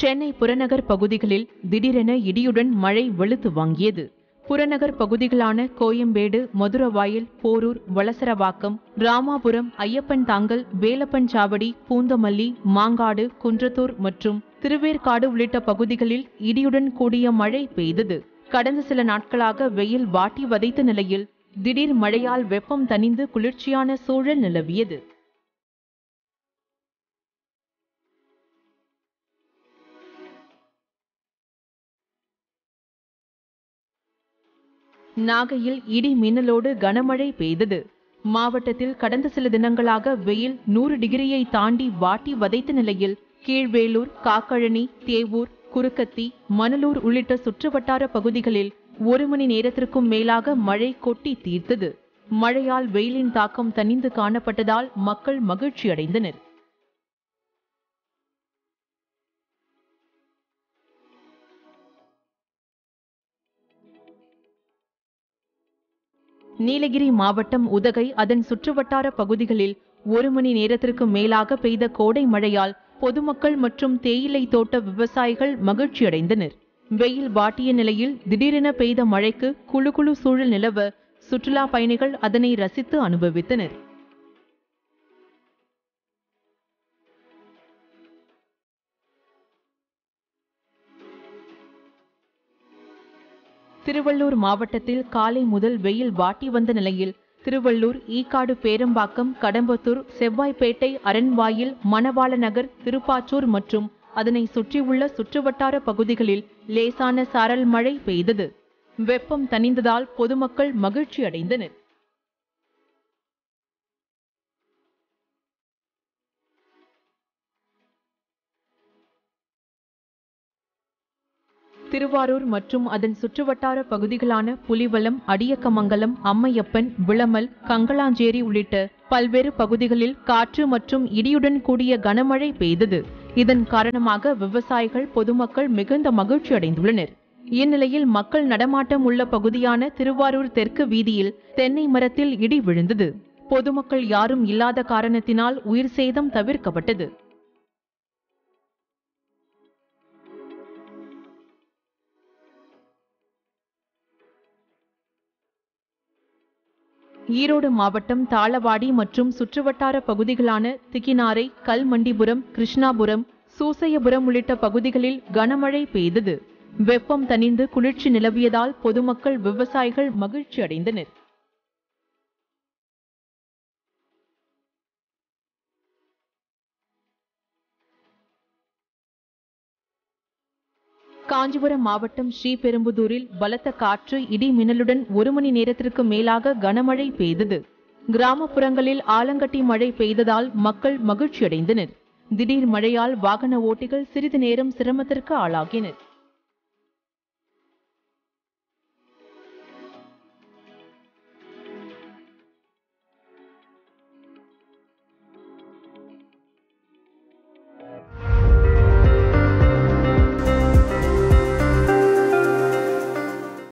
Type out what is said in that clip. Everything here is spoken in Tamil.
சென்னை புறநகர் பகுதிகளில் திடீரென இடியுடன் மழை வெளுத்து வாங்கியது. புறநகர் பகுதிகளான கோயம்பேடு மதுரவாயல் போரூர் வளசரவாக்கம் ராமாபுரம் ஐயப்பன் தாங்கல் வேலப்பன் சாவடி பூந்தமல்லி மாங்காடு குன்றத்தூர் மற்றும் திருவேற்காடு உள்ளிட்ட பகுதிகளில் இடியுடன் கூடிய மழை பெய்தது. கடந்த சில நாட்களாக வெயில் வாட்டி வதைத்த நிலையில் திடீர் மழையால் வெப்பம் தணிந்து குளிர்ச்சியான சூழல் நிலவியது. நாகையில் இடி மின்னலோடு கனமழை பெய்தது. மாவட்டத்தில் கடந்த சில தினங்களாக வெயில் நூறு டிகிரியை தாண்டி வாட்டி வதைத்த நிலையில் கீழ்வேலூர் காக்கழனி தேவூர் குறுக்கத்தி மணலூர் உள்ளிட்ட சுற்றுவட்டார பகுதிகளில் ஒரு மணி நேரத்திற்கும் மேலாக மழை கொட்டி தீர்த்தது. மழையால் வெயிலின் தாக்கம் தணிந்து காணப்பட்டதால் மக்கள் மகிழ்ச்சியடைந்தனர். நீலகிரி மாவட்டம் உதகை அதன் சுற்றுவட்டார பகுதிகளில் ஒரு மணி நேரத்திற்கு மேலாக பெய்த கோடை மழையால் பொதுமக்கள் மற்றும் தேயிலை தோட்ட விவசாயிகள் மகிழ்ச்சியடைந்தனர். வெயில் வாட்டிய நிலையில் திடீரென பெய்த மழைக்கு குழு குழு சூழல் நிலவ சுற்றுலா பயணிகள் அதனை ரசித்து அனுபவித்தனர். திருவள்ளூர் மாவட்டத்தில் காலை முதல் வெயில் வாட்டி வந்த நிலையில் திருவள்ளூர் ஈக்காடு பேரம்பாக்கம் கடம்பத்தூர் செவ்வாய்ப்பேட்டை அரண்வாயில் மணவாள நகர் திருப்பாச்சூர் மற்றும் அதனை சுற்றியுள்ள சுற்றுவட்டார பகுதிகளில் லேசான சாரல் மழை பெய்தது. வெப்பம் தணிந்ததால் பொதுமக்கள் மகிழ்ச்சி அடைந்தனர் திருவாரூர் மற்றும் அதன் சுற்றுவட்டார பகுதிகளான புலிவலம் அடியக்கமங்கலம் அம்மையப்பன் விளமல் கங்களாஞ்சேரி உள்ளிட்ட பல்வேறு பகுதிகளில் காற்று மற்றும் இடியுடன் கூடிய கனமழை பெய்தது. இதன் காரணமாக விவசாயிகள் பொதுமக்கள் மிகுந்த மகிழ்ச்சி அடைந்துள்ளனர். இந்நிலையில் மக்கள் நடமாட்டம் உள்ள பகுதியான திருவாரூர் தெற்கு வீதியில் தென்னை மரத்தில் இடி விழுந்தது. பொதுமக்கள் யாரும் இல்லாத காரணத்தினால் உயிர் சேதம் தவிர்க்கப்பட்டது. ஈரோடு மாவட்டம் தாளவாடி மற்றும் சுற்றுவட்டார பகுதிகளான திகினாரை கல்மண்டிபுரம் கிருஷ்ணாபுரம் சூசையபுரம் உள்ளிட்ட பகுதிகளில் கனமழை பெய்தது. வெப்பம் தணிந்து குளிர்ச்சி நிலவியதால் பொதுமக்கள் விவசாயிகள் மகிழ்ச்சி அடைந்தனர் காஞ்சிபுரம் மாவட்டம் ஸ்ரீபெரும்புதூரில் பலத்த காற்று இடி மின்னலுடன் ஒரு மணி நேரத்திற்கு மேலாக கனமழை பெய்தது. கிராமப்புறங்களில் ஆலங்கட்டி மழை பெய்ததால் மக்கள் மகிழ்ச்சியடைந்தனர். திடீர் மழையால் வாகன ஓட்டிகள் சிறிது நேரம் சிரமத்திற்கு ஆளாகினர்.